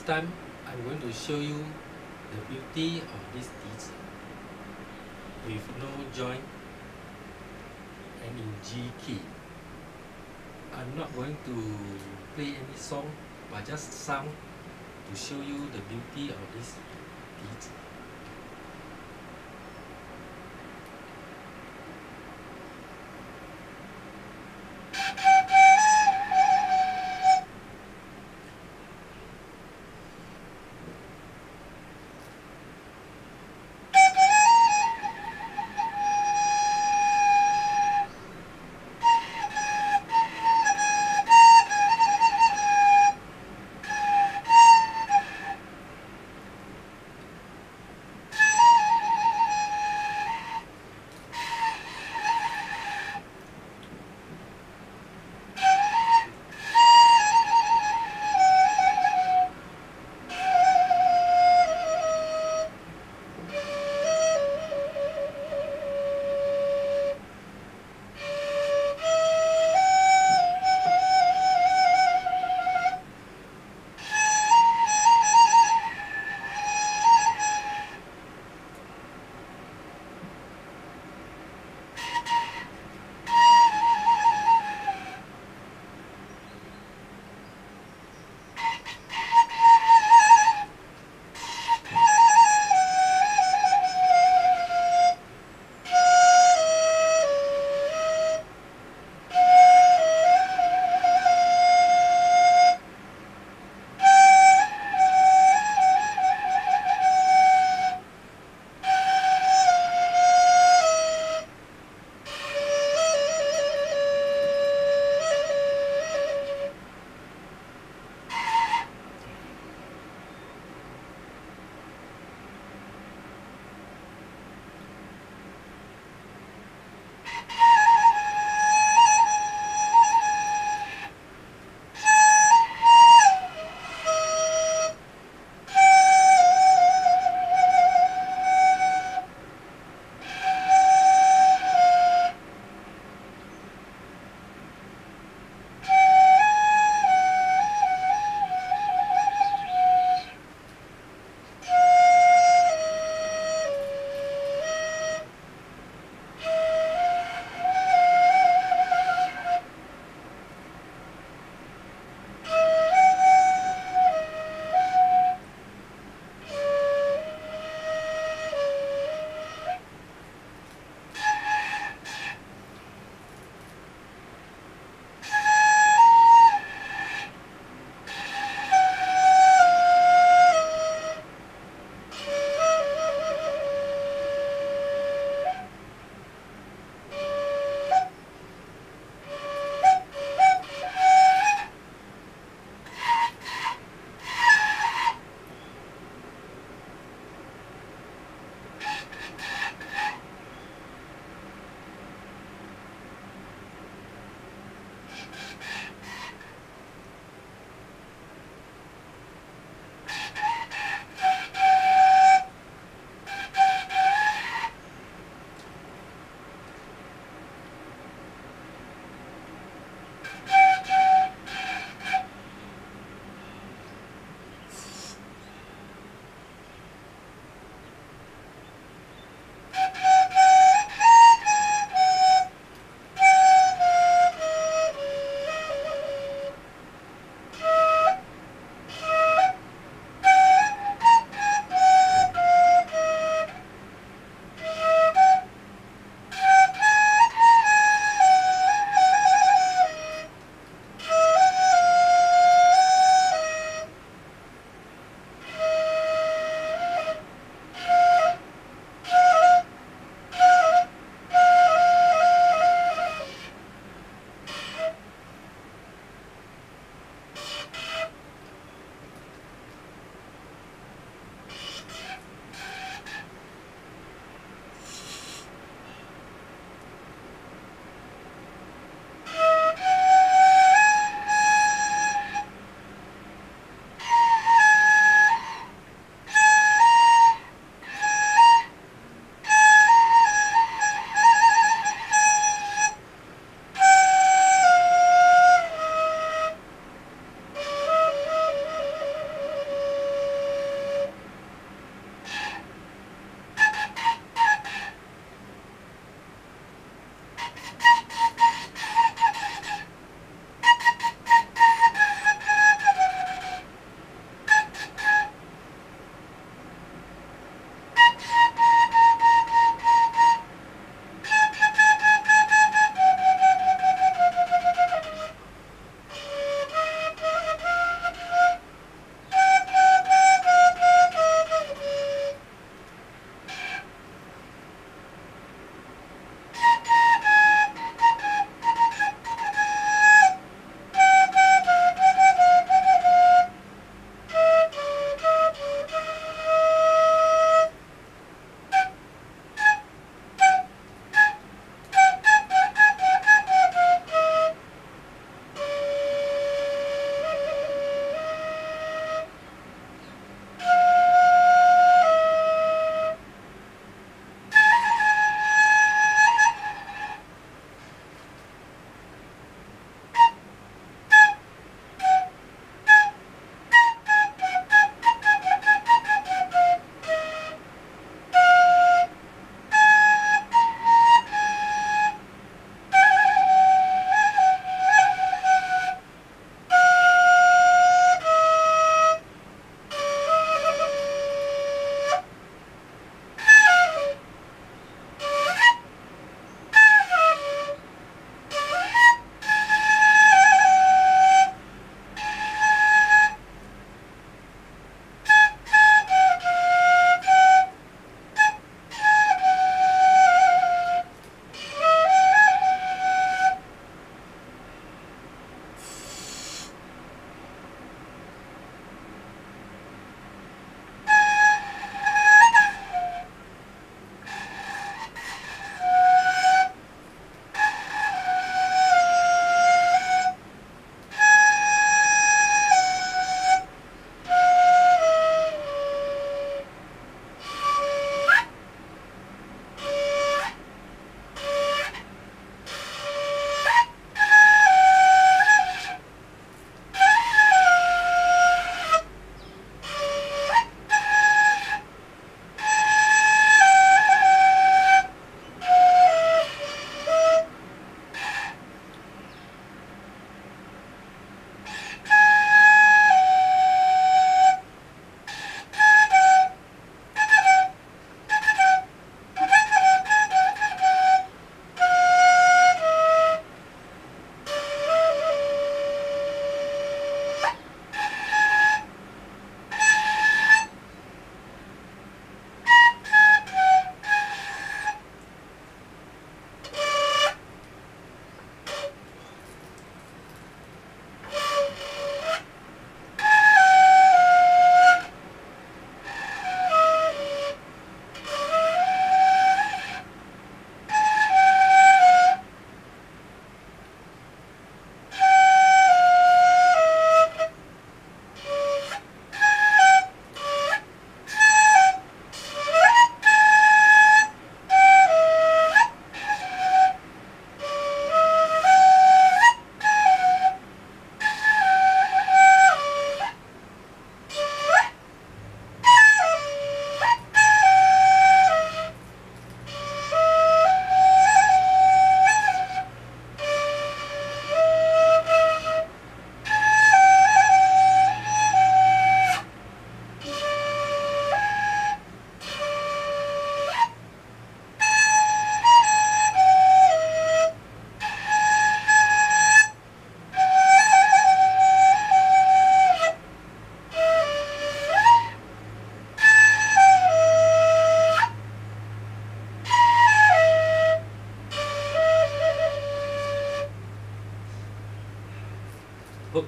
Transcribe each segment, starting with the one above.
this time I'm going to show you the beauty of this dizi with no joint and in G key. I'm not going to play any song but just sound to show you the beauty of this dizi.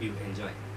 Hope you enjoy.